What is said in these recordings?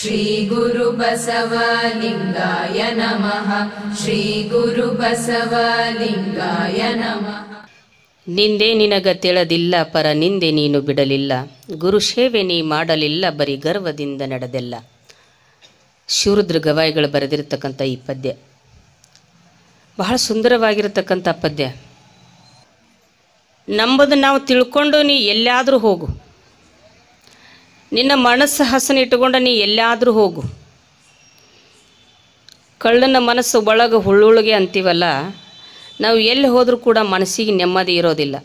श्रीगुरुबसवलिङ्गाय नमः श्रीगुरुबसवलिङ्गाय नमः ನಿಂದೆ ನಿನಗ ತಿಳಿದಿಲ್ಲ ಪರ ನಿಂದೆ ನೀನು ಬಿಡಲಿಲ್ಲ ಗುರು ಸೇವೆ ನೀ ಮಾಡಲಿಲ್ಲ ಬರೀ ಗರ್ವದಿಂದ ನಡೆದೆಲ್ಲ ಶಿವರುದ್ರ ಗವಾಯಿಗಳು ಬರೆದಿರತಕ್ಕಂಥ ಈ ಪದ್ಯ ಬಹಳ ಸುಂದರವಾಗಿರತಕ್ಕಂಥ ಪದ್ಯ ನಂಬುದು ನಾವು ತಿಳ್ಕೊಂಡು ನೀ ಎಲ್ಲಾದರೂ ಹೋಗು ನಿನ್ನ ಮನಸ್ಸು ಹಸನ ಇಟ್ಟುಕೊಂಡ ನೀ ಎಲ್ಲಾದರೂ ಹೋಗು. ಕಳ್ಳನ ಮನಸ್ಸು ಒಳಗೆ ಹುಳ್ಳುಳಿಗೆ ಅಂತೀವಲ್ಲ, ನಾವು ಎಲ್ಲಿ ಹೋದರೂ ಕೂಡ ಮನಸ್ಸಿಗೆ ನೆಮ್ಮದಿ ಇರೋದಿಲ್ಲ.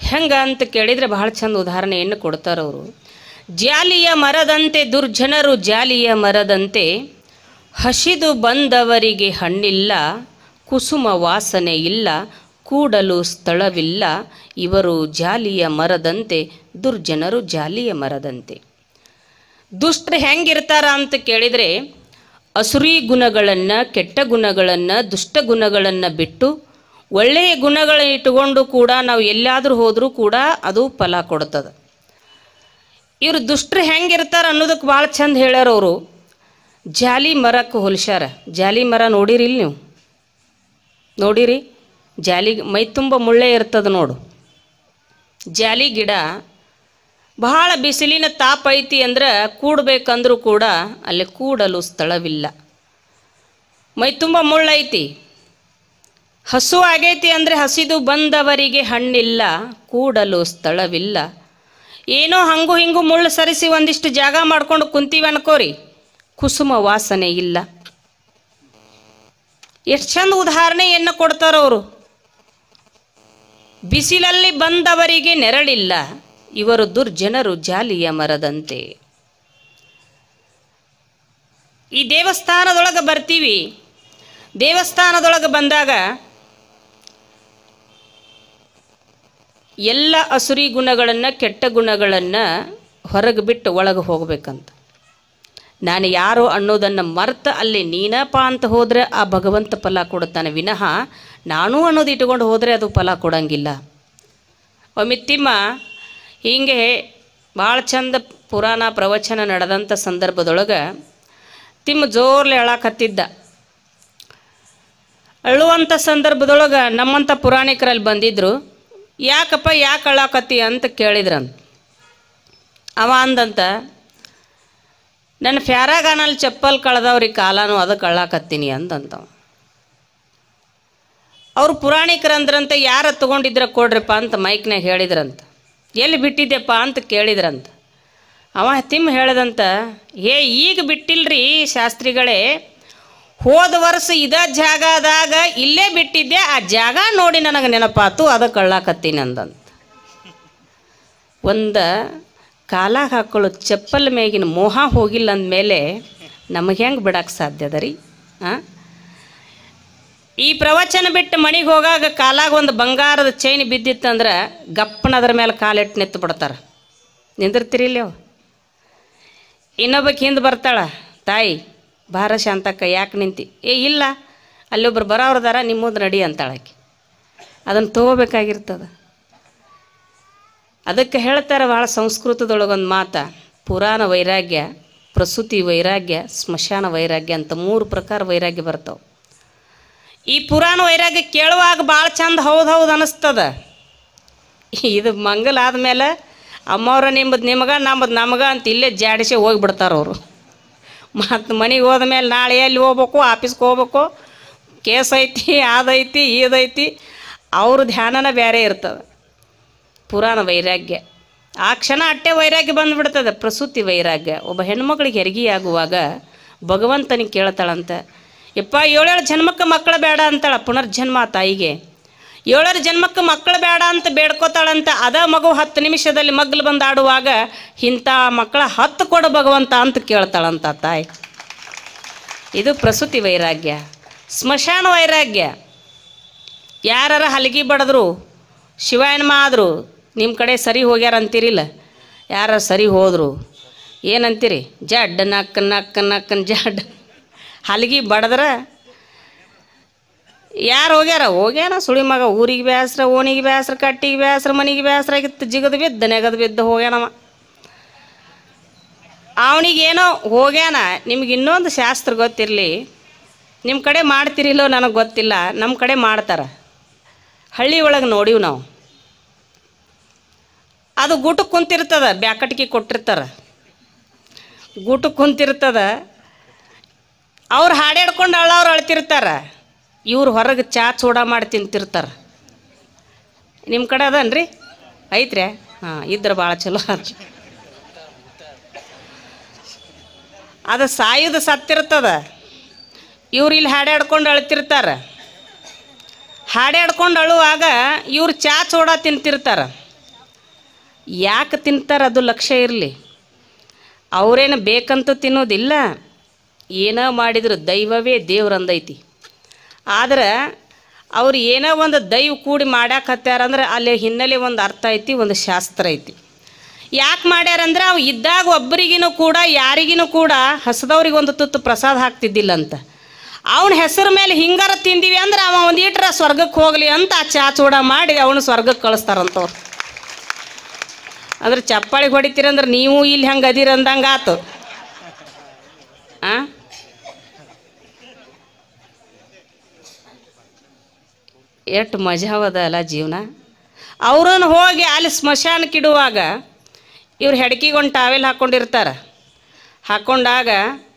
ಹೆಂಗ ಅಂತ ಕೇಳಿದರೆ ಬಹಳ ಚಂದ ಉದಾಹರಣೆಯನ್ನು ಕೊಡ್ತಾರವರು ಜಾಲಿಯ ಮರದಂತೆ ದುರ್ಜನರು ಜಾಲಿಯ ಮರದಂತೆ, ಹಸಿದು ಬಂದವರಿಗೆ ಹಣ್ಣಿಲ್ಲ, ಕುಸುಮ ವಾಸನೆ ಇಲ್ಲ ಕೂಡಲು ಸ್ಥಳವಿಲ್ಲ. ಇವರು ಜಾಲಿಯ ಮರದಂತೆ, ದುರ್ಜನರು ಜಾಲಿಯ ಮರದಂತೆ. ದುಷ್ಟರು ಹೆಂಗಿರ್ತಾರ ಅಂತ ಕೇಳಿದರೆ, ಅಸುರಿ ಗುಣಗಳನ್ನು, ಕೆಟ್ಟ ಗುಣಗಳನ್ನು, ದುಷ್ಟ ಗುಣಗಳನ್ನು ಬಿಟ್ಟು ಒಳ್ಳೆಯ ಗುಣಗಳನ್ನ ಇಟ್ಟುಕೊಂಡು ಕೂಡ ನಾವು ಎಲ್ಲಾದರೂ ಹೋದರೂ ಕೂಡ ಅದು ಫಲ ಕೊಡ್ತದೆ. ಇವರು ದುಷ್ಟರು ಹೆಂಗಿರ್ತಾರೆ ಅನ್ನೋದಕ್ಕೆ ಭಾಳ ಚಂದ ಹೇಳ್ಯಾರವರು ಜಾಲಿ ಮರಕ್ಕೆ ಹೊಲ್ಸ್ಯಾರ. ಜಾಲಿ ಮರ ನೋಡಿರಿ ಇಲ್ಲಿ ನೀವು? ನೋಡಿರಿ? ಜಾಲಿ, ಮೈ ತುಂಬ ಮುಳ್ಳೆ ಇರ್ತದೆ ನೋಡು. ಜಾಲಿ ಗಿಡ ಬಹಳ ಬಿಸಿಲಿನ ತಾಪ ಐತಿ ಅಂದ್ರೆ ಕೂಡಬೇಕಂದ್ರೂ ಕೂಡ ಅಲ್ಲಿ ಕೂಡಲು ಸ್ಥಳವಿಲ್ಲ. ಮೈ ತುಂಬ ಮುಳ್ಳೈತಿ ಹಸು ಆಗೈತಿ ಅಂದರೆ ಹಸಿದು ಬಂದವರಿಗೆ ಹಣ್ಣಿಲ್ಲ, ಕೂಡಲು ಸ್ಥಳವಿಲ್ಲ. ಏನೋ ಹಂಗು ಹಿಂಗು ಮುಳ್ಳು ಸರಿಸಿ ಒಂದಿಷ್ಟು ಜಾಗ ಮಾಡ್ಕೊಂಡು ಕುಂತೀವಿ ಅನ್ಕೋರಿ. ಕುಸುಮ ವಾಸನೆ ಇಲ್ಲ. ಎಷ್ಟು ಚಂದ ಉದಾಹರಣೆಯನ್ನು ಕೊಡ್ತಾರವರು. ಬಿಸಿಲಲ್ಲಿ ಬಂದವರಿಗೆ ನೆರಳಿಲ್ಲ. ಇವರು ದುರ್ಜನರು ಜಾಲಿಯ ಮರದಂತೆ. ಈ ದೇವಸ್ಥಾನದೊಳಗೆ ಬರ್ತೀವಿ. ದೇವಸ್ಥಾನದೊಳಗೆ ಬಂದಾಗ ಎಲ್ಲ ಅಸುರಿ ಗುಣಗಳನ್ನು ಕೆಟ್ಟ ಗುಣಗಳನ್ನು ಹೊರಗೆ ಬಿಟ್ಟು ಒಳಗೆ ಹೋಗ್ಬೇಕಂತ. ನಾನು ಯಾರು ಅನ್ನೋದನ್ನು ಮರ್ತ ಅಲ್ಲಿ ನೀನಪ್ಪ ಅಂತ ಹೋದರೆ ಆ ಭಗವಂತ ಫಲ ಕೊಡುತ್ತಾನೆ. ವಿನಃ ನಾನು ಅನ್ನೋದು ಇಟ್ಕೊಂಡು ಹೋದರೆ ಅದು ಫಲ ಕೊಡಂಗಿಲ್ಲ. ತಿಮ್ಮ, ಹೀಗೆ ಭಾಳ ಚಂದ ಪುರಾಣ ಪ್ರವಚನ ನಡೆದಂಥ ಸಂದರ್ಭದೊಳಗೆ ತಿಮ್ಮ ಜೋರ್ಲೆ ಹೇಳಕತ್ತಿದ್ದ ಅಳುವಂಥ ಸಂದರ್ಭದೊಳಗೆ ನಮ್ಮಂಥ ಪುರಾಣಿಕರಲ್ಲಿ ಬಂದಿದ್ದರು ಯಾಕಪ್ಪ ಯಾಕೆ ಅಳಾಕತ್ತಿ? ಅಂತ ಕೇಳಿದ್ರಂತ. ಅವ ಅಂದಂತ ನನ್ನ ಫ್ಯಾರಾಗಾನಲ್ಲಿ ಚಪ್ಪಲ್ ಕಳೆದವ್ರಿ ಕಾಲಾನು ಅದು ಕಳ್ಳಾಕತ್ತೀನಿ ಅಂತಂತವ ಅವ್ರು ಪುರಾಣಿಕರಂದ್ರಂತೆ ಯಾರ ತಗೊಂಡಿದ್ರ ಕೊಡ್ರಿಪ್ಪ ಅಂತ ಮೈಕ್ನಾಗ ಹೇಳಿದ್ರಂತ. ಎಲ್ಲಿ ಬಿಟ್ಟಿದ್ದೆಪ್ಪ ಅಂತ ಕೇಳಿದ್ರಂತ. ಅವ ತಿಮ್ಮ ಹೇಳ್ದಂತ, ಏ, ಈಗ ಬಿಟ್ಟಿಲ್ರಿ ಶಾಸ್ತ್ರಿಗಳೇ, ಹೋದ ವರ್ಷ ಇದ ಜಾಗದಾಗ ಇಲ್ಲೇ ಬಿಟ್ಟಿದ್ದೆ ಆ ಜಾಗ ನೋಡಿ ನನಗೆ ನೆನಪಾತು ಅದಕ್ಕೆ ಕಳ್ಳಾಕತ್ತೀನಿ ಅಂದಂತ. ಒಂದು ಕಾಲಾಗ ಹಾಕೊಳ್ಳೋ ಚಪ್ಪಲ್ ಮೇಗಿನ ಮೋಹ ಹೋಗಿಲ್ಲ ಅಂದಮೇಲೆ ನಮಗೆ ಹೆಂಗೆ ಬಿಡಕ್ಕೆ ಅದ ರೀ? ಹಾಂ ಈ ಪ್ರವಚನ ಬಿಟ್ಟು ಮನೆಗೆ ಹೋಗಾಗ ಕಾಲಾಗ ಒಂದು ಬಂಗಾರದ ಚೈನ್ ಬಿದ್ದಿತ್ತಂದ್ರೆ ಗಪ್ಪನ ಅದ್ರ ಮೇಲೆ ಕಾಲಿಟ್ಟು ನೆತ್ತು ಬಿಡ್ತಾರೆ. ನಿಂದಿರ್ತೀರಿ ಇಲ್ಲಿ ಇನ್ನೊಬ್ಬಕ್ಕೆ ಹಿಂದೆ ಬರ್ತಾಳ, ತಾಯಿ ಭಾರ ಶಾಂತಕ್ಕ, ಯಾಕೆ ನಿಂತಿ? ಏ, ಇಲ್ಲ, ಅಲ್ಲೊಬ್ರು ಬರೋರ್ದಾರ ನಿಮ್ಮದು ನಡಿ ಅಂತಾಳಕ್ಕೆ ಅದನ್ನು ತೊಗೋಬೇಕಾಗಿರ್ತದೆ. ಅದಕ್ಕೆ ಹೇಳ್ತಾರೆ ಭಾಳ ಸಂಸ್ಕೃತದೊಳಗೊಂದು ಮಾತ, ಪುರಾಣ ವೈರಾಗ್ಯ, ಪ್ರಸೂತಿ ವೈರಾಗ್ಯ, ಸ್ಮಶಾನ ವೈರಾಗ್ಯ ಅಂತ ಮೂರು ಪ್ರಕಾರ ವೈರಾಗ್ಯ ಬರ್ತಾವೆ. ಈ ಪುರಾಣ ವೈರಾಗ್ಯ ಕೇಳುವಾಗ ಭಾಳ ಚಂದ ಹೌದು ಹೌದು ಅನ್ನಿಸ್ತದ ಇದು ಮಂಗಲ ಆದಮೇಲೆ ಅಮ್ಮವ್ರ ನಿಮ್ಮದು ನಿಮಗೆ ನಮ್ಮದು ನಮಗ ಅಂತ ಇಲ್ಲೇ ಜಾಡಿಸಿ ಹೋಗಿಬಿಡ್ತಾರೆ ಅವರು. ಮತ್ತು ಮನೆಗೆ ಹೋದ್ಮೇಲೆ ನಾಳೆ ಎಲ್ಲಿ ಹೋಗ್ಬೇಕು, ಆಫೀಸ್ಗೆ ಹೋಗ್ಬೇಕು, ಕೇಸ್ ಐತಿ ಅದೈತಿ ಇದೈತಿ ಅವ್ರ ಧ್ಯಾನನ ಬೇರೆ ಇರ್ತದೆ. ಪುರಾಣ ವೈರಾಗ್ಯ. ಆ ಕ್ಷಣ ಅಟ್ಟೆ ವೈರಾಗ್ಯ ಬಂದುಬಿಡ್ತದೆ, ಪ್ರಸೂತಿ ವೈರಾಗ್ಯ. ಒಬ್ಬ ಹೆಣ್ಮಕ್ಳಿಗೆ ಹೆರಿಗೆಯಾಗುವಾಗ ಭಗವಂತನಿಗೆ ಕೇಳ್ತಾಳಂತ, ಯಪ್ಪ, ಏಳೇಳು ಜನ್ಮಕ್ಕೆ ಮಕ್ಕಳು ಬೇಡ ಅಂತಾಳ ಪುನರ್ಜನ್ಮ ತಾಯಿಗೆ. ಏಳರ ಜನ್ಮಕ್ಕೆ ಮಕ್ಕಳು ಬೇಡ ಅಂತ ಬೇಡ್ಕೋತಾಳಂತ, ಅದ ಮಗು ಹತ್ತು ನಿಮಿಷದಲ್ಲಿ ಮಗ್ಲು ಬಂದು ಆಡುವಾಗ ಇಂಥ ಮಕ್ಕಳ ಹತ್ತು ಕೊಡು ಭಗವಂತ ಅಂತ ಕೇಳ್ತಾಳಂತ ತಾಯಿ. ಇದು ಪ್ರಸೂತಿ ವೈರಾಗ್ಯ. ಸ್ಮಶಾನ ವೈರಾಗ್ಯ. ಯಾರ ಹಲಗಿ ಬಡದ್ರು, ಶಿವಾಯನ್ಮ ಆದರು ನಿಮ್ಮ ಕಡೆ ಸರಿ ಹೋಗ್ಯಾರ ಅಂತೀರಿಲ್ಲ? ಯಾರ ಸರಿ ಹೋದರು? ಏನಂತೀರಿ? ಜಡ್ ನಕ್ಕ ನಕ್ಕ ನಕ್ಕನ್ ಜಡ್. ಹಲಗಿ ಬಡದ್ರ ಯಾರು ಹೋಗ್ಯಾರ? ಹೋಗ್ಯಾನ ಸುಳಿ ಮಗ. ಊರಿಗೆ ಬೇಸ್ರ ಓಣಿಗೆ ಬೇಸ್ರ ಕಟ್ಟಿಗೆ ಬೇಸ್ರ ಮನೆಗೆ ಬೇಸ್ರ ಆಗಿತ್ತು. ಜಿಗದು ಬಿದ್ದ, ನೆಗದು ಬಿದ್ದು ಹೋಗ್ಯಾನವ ಅವನಿಗೇನೋ ಹೋಗ್ಯಾನ. ನಿಮ್ಗೆ ಇನ್ನೊಂದು ಶಾಸ್ತ್ರ ಗೊತ್ತಿರಲಿ. ನಿಮ್ಮ ಕಡೆ ಮಾಡ್ತಿರಿಲ್ಲೋ ನನಗೆ ಗೊತ್ತಿಲ್ಲ. ನಮ್ಮ ಕಡೆ ಮಾಡ್ತಾರೆ. ಹಳ್ಳಿ ಒಳಗೆ ನೋಡಿವು ನಾವು. ಅದು ಗೂಟಕ್ಕೆ ಕುಂತಿರ್ತದ ಬ್ಯಾಕಟ್ಗೆ ಕೊಟ್ಟಿರ್ತಾರೆ. ಗೂಟಕ್ಕೆ ಕುಂತಿರ್ತದ, ಅವ್ರು ಹಾಡಾಡ್ಕೊಂಡು ಅಳವ್ರು ಅಳ್ತಿರ್ತಾರೆ. ಇವ್ರು ಹೊರಗೆ ಚಾ ಚೂಡ ಮಾಡಿ ತಿಂತಿರ್ತಾರೆ. ನಿಮ್ಮ ಕಡೆ ಅದನ್ರಿ? ಐತ್ರಿ ಹಾಂ, ಇದ್ರೆ ಭಾಳ ಚಲೋ ಅದು. ಅದು ಸಾಯುದು ಸತ್ತಿರ್ತದ. ಇವ್ರು ಇಲ್ಲಿ ಹಾಡಾಡ್ಕೊಂಡು ಅಳ್ತಿರ್ತಾರೆ. ಹಾಡಾಡ್ಕೊಂಡು ಅಳುವಾಗ ಇವ್ರು ಚಾ ಚೂಡ ತಿಂತಿರ್ತಾರೆ. ಯಾಕೆ ತಿಂತಾರೆ ಅದು ಲಕ್ಷ್ಯ ಇರಲಿ? ಅವರೇನು ಬೇಕಂತ ತಿನ್ನೋದಿಲ್ಲ. ಏನೋ ಮಾಡಿದ್ರು ದೈವವೇ ದೇವ್ರಂದೈತಿ ಆದ್ರೆ ಅವ್ರು ಏನೋ ಒಂದು ದೈವ ಕೂಡಿ ಮಾಡ್ಯಾಕತ್ಯಾರಂದ್ರೆ ಅಲ್ಲಿ ಹಿನ್ನೆಲೆ ಒಂದು ಅರ್ಥ ಐತಿ, ಒಂದು ಶಾಸ್ತ್ರ ಐತಿ. ಯಾಕೆ ಮಾಡ್ಯಾರಂದ್ರೆ ಅವು ಇದ್ದಾಗ ಒಬ್ಬರಿಗಿನೂ ಕೂಡ, ಯಾರಿಗಿನೂ ಕೂಡ ಹಸದವ್ರಿಗೆ ಒಂದು ತುತ್ತು ಪ್ರಸಾದ ಹಾಕ್ತಿದ್ದಿಲ್ಲ ಅಂತ. ಅವನ ಹೆಸರು ಮೇಲೆ ಹಿಂಗಾರ ತಿಂದೀವಿ ಅಂದ್ರೆ ಅವ ಒಂದು ಈಟ್ರ ಸ್ವರ್ಗಕ್ಕೆ ಹೋಗಲಿ ಅಂತ ಆ ಚಾ ಚೂಡ ಮಾಡಿ ಅವನು ಸ್ವರ್ಗಕ್ಕೆ ಕಳಿಸ್ತಾರಂತವ್ರು. ಅಂದ್ರೆ ಚಪ್ಪಾಳಿಗೆ ಹೊಡಿತೀರಂದ್ರೆ ನೀವು ಇಲ್ಲಿ ಹೆಂಗೆ ಅದೀರ ಅಂದಂಗ ಆತು. ಆ? ಎಷ್ಟು ಮಜಾವದ ಅಲ್ಲ ಜೀವನ. ಅವ್ರನ್ನ ಹೋಗಿ ಅಲ್ಲಿ ಸ್ಮಶಾನಕ್ಕೆ ಇಡುವಾಗ ಇವ್ರು ಹೆಡ್ಕಿಗೊಂಡು ಟಾವೆಲ್ ಹಾಕ್ಕೊಂಡಿರ್ತಾರೆ ಹಾಕ್ಕೊಂಡಾಗ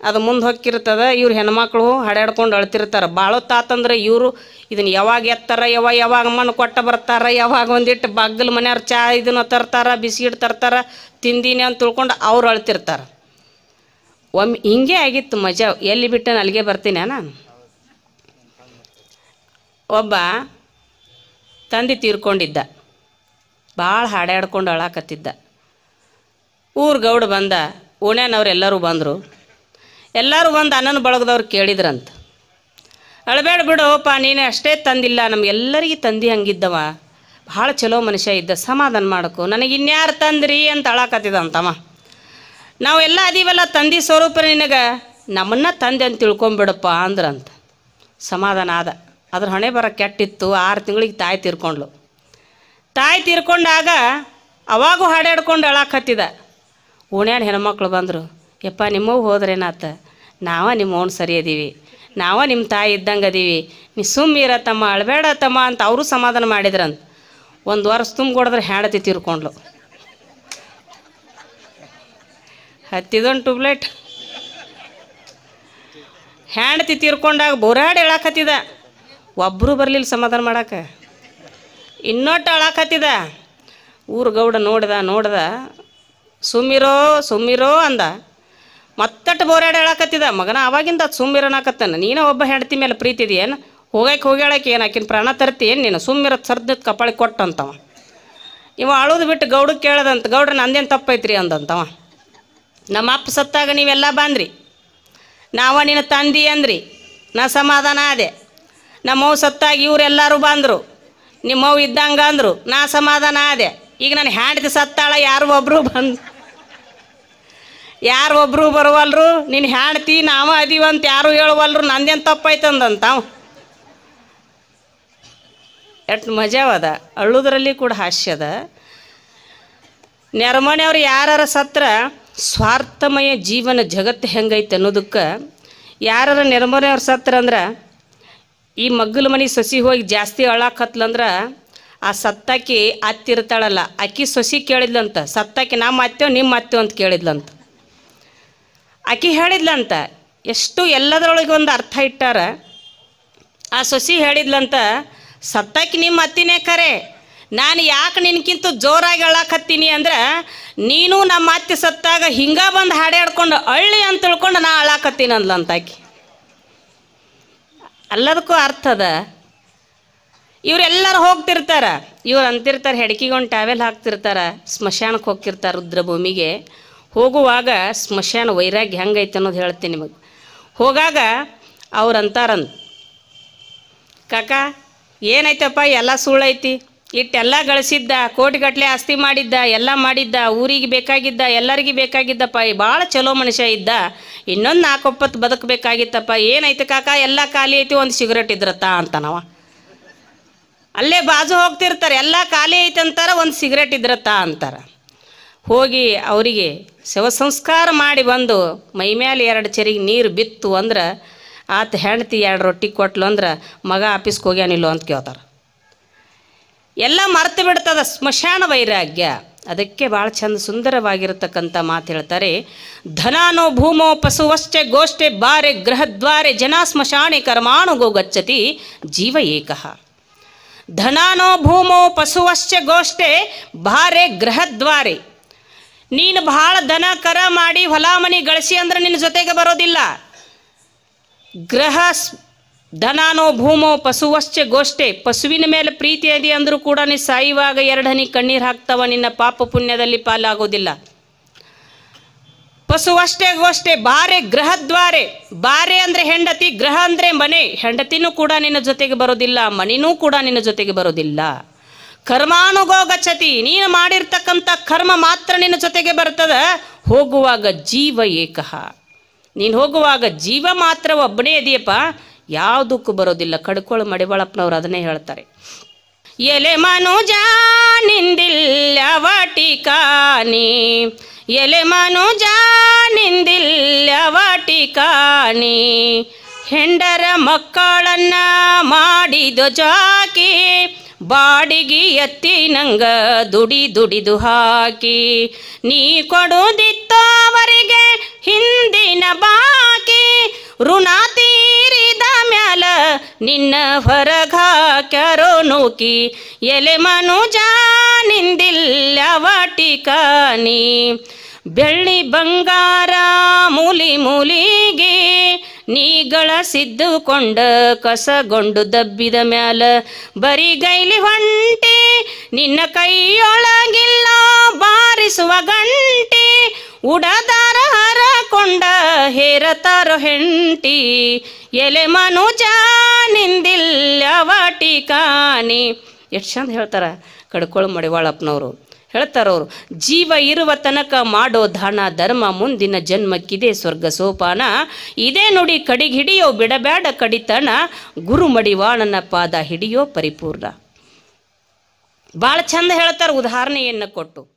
ಅದು ಮುಂದೆ ಹೊಕ್ಕಿರ್ತದ, ಇವ್ರು ಹೆಣ್ಮಕ್ಳು ಹಡ್ಯಾಡ್ಕೊಂಡು ಅಳ್ತಿರ್ತಾರೆ. ಬಾಳೊತ್ತಾತಂದ್ರೆ ಇವರು ಇದನ್ನು ಯಾವಾಗ ಎತ್ತಾರ ಯಾವಾಗ ಯಾವಾಗ ಮಣ್ಣು ಕೊಟ್ಟ ಬರ್ತಾರೆ, ಯಾವಾಗ ಒಂದಿಟ್ಟು ಬಗ್ಗಲ್ ಮನೆಯವ್ರು ಚಾ ಇದನ್ನ ತರ್ತಾರ ಬಿಸ್ಕಿಟ್ ತರ್ತಾರ, ತಿಂದೀನಿ ಅಂತ ತಿಳ್ಕೊಂಡು ಅವ್ರು ಅಳ್ತಿರ್ತಾರೆ. ಒಮ್ಮೆ ಹಿಂಗೆ ಆಗಿತ್ತು ಮಜಾ. ಎಲ್ಲಿ ಬಿಟ್ಟು ಅಲ್ಲಿಗೆ ಬರ್ತೀನಿ ನಾನು. ಒಬ್ಬ ತಂದೆ ತೀರ್ಕೊಂಡಿದ್ದ. ಭಾಳ ಹಾಡಾಡ್ಕೊಂಡು ಅಳಾಕತ್ತಿದ್ದ. ಊರು ಗೌಡ ಬಂದ ಓಣ್ಯಾನವ್ರು ಎಲ್ಲರೂ ಬಂದರು. ಎಲ್ಲರೂ ಬಂದು ಅನ್ನನ ಬಳಗದವ್ರು ಕೇಳಿದ್ರಂತ. ಅಳಬೇಡ ಬಿಡೋಪ್ಪ ನೀನು ಅಷ್ಟೇ ತಂದಿಲ್ಲ, ನಮ್ಗೆಲ್ಲರಿಗೆ ತಂದಿ ಹಂಗಿದ್ದವ. ಭಾಳ ಚಲೋ ಮನುಷ್ಯ ಇದ್ದ, ಸಮಾಧಾನ ಮಾಡಕು. ನನಗೆ ಇನ್ಯಾರು ತಂದ್ರಿ ಅಂತ ಅಳಾಕತ್ತಿದ ಅಂತವ ನಾವೆಲ್ಲ ಅದೀವಲ್ಲ, ತಂದಿ ಸ್ವರೂಪ ನಿನಗೆ. ನಮ್ಮನ್ನ ತಂದೆ ಅಂತ ತಿಳ್ಕೊಂಬಿಡಪ್ಪ ಅಂದ್ರಂತ. ಸಮಾಧಾನ ಆದ. ಅದ್ರ ಹಣೆ ಬರ ಕೆಟ್ಟಿತ್ತು, ಆರು ತಿಂಗಳಿಗೆ ತಾಯಿ ತೀರ್ಕೊಂಡ್ಳು. ತಾಯಿ ತೀರ್ಕೊಂಡಾಗ ಅವಾಗೂ ಹಾಡಾಡ್ಕೊಂಡು ಅಳಾಕತ್ತಿದ. ಓಣ್ಯಾನ ಹೆಣ್ಮಕ್ಳು ಬಂದರು, ಯಪ್ಪ ನಿಮ್ಮವು ಹೋದ್ರೇನಾತ? ನಾವ ನಿಮ್ಮ ಸರಿ ಅದೀವಿ. ನಾವ ನಿಮ್ಮ ತಾಯಿ ಇದ್ದಂಗೆ ಅದೀವಿ. ನೀ ಸುಮ್ಮಿರ ತಮ್ಮ ಅಳಬೇಡ ತಮ್ಮ ಅಂತ ಅವರು ಸಮಾಧಾನ ಮಾಡಿದ್ರಂತ. ಒಂದು ವರ್ಷ ತುಂಬಿಕೊಡಿದ್ರೆ ಹ್ಯಾಡತಿ ತೀರ್ಕೊಂಡ್ಲು. ಹತ್ತಿದೊಂದು ಟ್ಯೂಬ್ಲೈಟ್. ಹೆಂಡತಿ ತೀರ್ಕೊಂಡಾಗ ಬೋರಾಡಿ ಹೇಳಾಕತ್ತಿದ. ಒಬ್ಬರು ಬರಲಿಲ್ಲ ಸಮಾಧಾನ ಮಾಡಕ್ಕೆ ಇನ್ನೊಟ್ಟು ಅಳಾಕತ್ತಿದ. ಊರು ಗೌಡ ನೋಡ್ದ ನೋಡ್ದ ಸುಮ್ಮಿರೋ ಸುಮ್ಮಿರೋ ಅಂದ. ಮತ್ತಟ್ಟು ಬೋರಾಡ ಹೇಳಕತ್ತಿದ, ಮಗನ ಅವಾಗಿಂದ ಅದು ನೀನೇ ಒಬ್ಬ ಹೆಂಡತಿ ಮೇಲೆ ಪ್ರೀತಿ ಇದೆಯೇನು? ಹೋಗಕ್ಕೆ ಹೋಗ್ಯಾಳಕ್ಕೆ ಏನು? ಆಕಿನ ಪ್ರಾಣ ತರ್ತಿ ಏನು ನೀನು? ಸುಮ್ಮಿರ ಸರ್ದತ್ ಕಪಾಳಿ ಕೊಟ್ಟಂತವ. ಇವ ಅಳೋದು ಬಿಟ್ಟು ಗೌಡಕ್ಕೆ ಕೇಳದಂತ, ಗೌಡ್ರ ನಂದೇನು ತಪ್ಪೈತ್ರಿ ಅಂದಂತವ. ನಮ್ಮ ಅಪ್ಪ ಸತ್ತಾಗ ನೀವೆಲ್ಲ ಬಂದ್ರಿ. ನಾವ ನಿನ್ನ ತಂದಿ ಅಂದ್ರಿ. ನಾ ಸಮಾಧಾನ ಆದೆ. ನಮ್ಮವ್ ಸತ್ತಾಗ ಇವರೆಲ್ಲರೂ ಬಂದರು. ನಿಮ್ಮವ್ ಇದ್ದಂಗೆ ಅಂದರು. ನಾ ಸಮಾಧಾನ ಆದೆ. ಈಗ ನಾನು ಹ್ಯಾಂಡ್ದು ಸತ್ತಾಳ, ಯಾರು ಒಬ್ಬರು ಬಂದು ಯಾರು ಒಬ್ಬರು ಬರುವಲ್ರು? ನಿನ್ನ ಹ್ಯಾಂಡ್ತಿ ನಾವು ಅದೀವಂತ ಯಾರು ಹೇಳುವಲ್ರು? ನಂದೇನು ತಪ್ಪಾಯ್ತಂದಂತ ಎಷ್ಟು ಮಜಾವದ. ಅಳುದ್ರಲ್ಲಿ ಕೂಡ ಹಾಸ್ಯದ ನೆರಮನೆಯವ್ರು ಯಾರ ಸತ್ರ ಸ್ವಾರ್ಥಮಯ ಜೀವನ ಜಗತ್ತು ಹೆಂಗೈತೆ ಅನ್ನೋದಕ್ಕೆ ಯಾರ ನೆರಮನೆಯವ್ರ ಸತ್ರ ಅಂದ್ರೆ ಈ ಮಗ್ಗಲ ಮನೆ ಸಸಿ ಹೋಗಿ ಜಾಸ್ತಿ ಅಳಾಕತ್ಲಂದ್ರೆ ಆ ಸತ್ತಾಕಿ ಅತ್ತಿರ್ತಾಳಲ್ಲ. ಅಕ್ಕಿ ಸೊಸಿ ಕೇಳಿದ್ಲಂತ. ಸತ್ತಾಕಿ ನಮ್ಮ ಅತ್ತೇವ್ ನಿಮ್ಮ ಅತ್ತೇವ್ ಅಂತ ಕೇಳಿದ್ಲಂತ. ಆಕಿ ಹೇಳಿದ್ಲಂತ. ಎಷ್ಟು ಎಲ್ಲದರೊಳಗೆ ಒಂದು ಅರ್ಥ ಇಟ್ಟಾರ. ಆ ಸೊಸಿ ಹೇಳಿದ್ಲಂತ ಸತ್ತಾಕಿ ನಿಮ್ಮ ಅತ್ತಿನೇ ಕರೆ? ನಾನು ಯಾಕೆ ನಿನ್ಕಿಂತ ಜೋರಾಗಿ ಅಳಾಕತ್ತೀನಿ ಅಂದ್ರೆ, ನೀನು ನಮ್ಮ ಅತ್ತೆ ಸತ್ತಾಗ ಹಿಂಗ ಬಂದು ಹಾಡಾಡ್ಕೊಂಡು ಅಳ್ಳಿ ಅಂತ ತಿಳ್ಕೊಂಡು ನಾ ಅಳಾಕತ್ತೀನಿ ಅಂದ್ಲಂತ ಆಕಿ ಎಲ್ಲದಕ್ಕೂ ಅರ್ಥ ಅದ. ಇವರೆಲ್ಲರೂ ಹೋಗ್ತಿರ್ತಾರ. ಇವ್ರು ಅಂತಿರ್ತಾರೆ ಹೆಡ್ಕಿಗೊಂದು ಟಾವೆಲ್ ಹಾಕ್ತಿರ್ತಾರ ಸ್ಮಶಾನಕ್ಕೆ ಹೋಗ್ತಿರ್ತಾರೆ ರುದ್ರಭೂಮಿಗೆ. ಹೋಗುವಾಗ ಸ್ಮಶಾನ ವೈರಾಗ್ಯ ಹೆಂಗೈತೆ ಅನ್ನೋದು ಹೇಳ್ತೀನಿ ನಿಮಗೆ. ಹೋಗಾಗ ಅವ್ರು ಅಂತಾರಂದು ಕಾಕ, ಏನೈತಪ್ಪ ಎಲ್ಲ ಸುಳ್ಳೈತಿ? ಇಟ್ಟೆಲ್ಲ ಗಳಿಸಿದ್ದ ಕೋಟಿಗಟ್ಟಲೆ ಆಸ್ತಿ ಮಾಡಿದ್ದ, ಎಲ್ಲ ಮಾಡಿದ್ದ, ಊರಿಗೆ ಬೇಕಾಗಿದ್ದ, ಎಲ್ಲರಿಗೆ ಬೇಕಾಗಿದ್ದಪ್ಪ ಭಾಳ ಚಲೋ ಮನುಷ್ಯ ಇದ್ದ. ಇನ್ನೊಂದು ನಾಲ್ಕೊಪ್ಪತ್ತು ಬದುಕಬೇಕಾಗಿತ್ತಪ್ಪ. ಏನೈತೆ ಕಾಕ, ಎಲ್ಲ ಖಾಲಿ ಐತಿ, ಒಂದು ಸಿಗರೇಟ್ ಇದ್ರತ್ತ ಅಂತನವ. ಅಲ್ಲೇ ಬಾಜು ಹೋಗ್ತಿರ್ತಾರೆ, ಎಲ್ಲ ಖಾಲಿ ಐತೆ ಅಂತಾರೆ, ಒಂದು ಸಿಗರೇಟ್ ಇದ್ರತ್ತ ಅಂತಾರೆ. ಹೋಗಿ ಅವರಿಗೆ ಶವ ಸಂಸ್ಕಾರ ಮಾಡಿ ಬಂದು ಮೈ ಮೇಲೆ ಎರಡು ಚರಿಗೆ ನೀರು ಬಿತ್ತು ಅಂದ್ರೆ, ಆತ ಹೆಂಡತಿ ಎರಡು ರೊಟ್ಟಿ ಕೊಟ್ಲು ಅಂದ್ರೆ, ಮಗ ಆಫೀಸ್ಗೆ ಹೋಗ್ಯಾನಿಲ್ಲೋ ಅಂತ ಕೇಳ್ತಾರೆ. ಎಲ್ಲ ಮರ್ತು ಬಿಡ್ತದ ಸ್ಮಶಾನ ವೈರಾಗ್ಯ. ಅದಕ್ಕೆ ಭಾಳ ಚಂದ ಸುಂದರವಾಗಿರತಕ್ಕಂಥ ಮಾತು ಹೇಳ್ತಾರೆ, ಧನಾನೋ ಭೂಮೋ ಪಶುವಷ್ಟೆ ಗೋಷ್ಠೆ ಬಾರೆ ಗೃಹದ್ವಾರೆ ಜನ ಸ್ಮಶಾನೆ ಕರ್ಮಾಣು ಗೋ ಗಚ್ಚತಿ, ಜೀವ ಏಕಃ. ಧನಾನೋ ಭೂಮೋ ಪಶುವಶ್ಚ ಗೋಷ್ಠೆ ಭಾರೆ ಗೃಹದ್ವಾರೆ. ನೀನು ಭಾಳ ದನ ಕರ ಮಾಡಿ ಹೊಲ ಮನಿ ಗಳಿಸಿ ಅಂದ್ರೆ ನಿನ್ನ ಜೊತೆಗೆ ಬರೋದಿಲ್ಲ. ಗ್ರಹ ಧನಾನೋ ಭೂಮೋ ಪಶುವಶ್ಚ ಗೋಷ್ಠೆ ಪಶುವಿನ ಮೇಲೆ ಪ್ರೀತಿ ಇದೆ ಅಂದರೂ ಕೂಡ ನೀ ಸಾಯುವಾಗ ಎರಡನಿ ಕಣ್ಣೀರು ಹಾಕ್ತವ, ನಿನ್ನ ಪಾಪ ಪುಣ್ಯದಲ್ಲಿ ಪಾಲಾಗೋದಿಲ್ಲ. ಪಶುವಷ್ಟೇ ಅಷ್ಟೇ, ಬಾರೆ ಗೃಹದ್ವಾರೆ. ಬಾರೆ ಅಂದ್ರೆ ಹೆಂಡತಿ ಗ್ರಹ ಅಂದ್ರೆ ಮನೆ. ಹೆಂಡತಿನೂ ಕೂಡ ನಿನ್ನ ಜೊತೆಗೆ ಬರೋದಿಲ್ಲ, ಮನೆನೂ ಕೂಡ ನಿನ್ನ ಜೊತೆಗೆ ಬರೋದಿಲ್ಲ. ಕರ್ಮಾನುಗೋ ಗಚ್ಚತಿ ನೀನು ಮಾಡಿರ್ತಕ್ಕಂಥ ಕರ್ಮ ಮಾತ್ರ ನಿನ್ನ ಜೊತೆಗೆ ಬರ್ತದ. ಹೋಗುವಾಗ ಜೀವ ಏಕಃ. ನೀನು ಹೋಗುವಾಗ ಜೀವ ಮಾತ್ರ ಒಬ್ಬನೇ ಇದೆಯಪ್ಪ. ಯಾವುದಕ್ಕೂ ಬರೋದಿಲ್ಲ. ಕಡ್ಕೊಳ ಮಡಿವಾಳಪ್ಪನವ್ರು ಅದನ್ನೇ ಹೇಳ್ತಾರೆ. ಎಲೆ ಮನುಜ ನಿಂದಿಲ್ಲ ಟಿಕಾನಿ ಎಲೆ ಮನುಜ ನಿಂದಿಲ್ಲವ ಟಿಕಾನಿ ಹೆಂಡರ ಮಕ್ಕಳನ್ನ ಮಾಡಿದ ಜಾಕಿ, ಬಾಡಿಗೆ ಎತ್ತಿ ನಂಗ ದುಡಿ ದುಡಿದು ಹಾಕಿ. ನೀ ಕೊಡುದಿತ್ತವರಿಗೆ ಹಿಂದಿನ ಬಾಕಿ, ಋಣ ತೀರಿದ ಮ್ಯಾಲ ನಿನ್ನ ಹೊರಗಾಕ್ಯಾರೋ ನೂಕಿ. ಎಲೆ ಮನುಜ ನಿಂದಿಲ್ಲವ ಟಿಕಾನಿ ಬೆಳ್ಳಿ ಬಂಗಾರ ಮೂಲಿ ಮೂಲಿಗೆ ನೀಗಳ ಸಿದ್ದುಕೊಂಡ ಕಸಗೊಂಡು ದಬ್ಬಿದ ಮ್ಯಾಲ ಬರಿಗೈಲಿ ಹೊಂಟಿ, ನಿನ್ನ ಕೈಯೊಳಗಿಲ್ಲ ಬಾರಿಸುವ ಗಂಟಿ, ಉಡದಾರ ಹರಕೊಂಡ ಹೇರತಾರ ಹೆಂಟಿ. ಎಲೆ ಮನುಜ ನಿಂದಿಲ್ಲ ವಾಟಿಕಾನಿ. ಎಷ್ಟು ಚಂದ ಹೇಳ್ತಾರ ಕಡ್ಕೊಳ ಮಡಿವಾಳಪ್ಪನವರು. ಹೇಳ್ತಾರವ್ರು ಜೀವ ಇರುವ ತನಕ ಮಾಡೋ ದಾನ ಧರ್ಮ ಮುಂದಿನ ಜನ್ಮಕ್ಕಿದೆ ಸ್ವರ್ಗ ಸೋಪಾನ. ಇದೇ ನುಡಿ ಕಡಿಗೆ ಹಿಡಿಯೋ ಬಿಡಬೇಡ ಕಡಿತನ. ಗುರು ಮಡಿವಾಣನ ಪಾದ ಹಿಡಿಯೋ ಪರಿಪೂರ್ಣ. ಭಾಳ ಚಂದ ಹೇಳ್ತಾರೆ ಉದಾಹರಣೆಯನ್ನು ಕೊಟ್ಟು.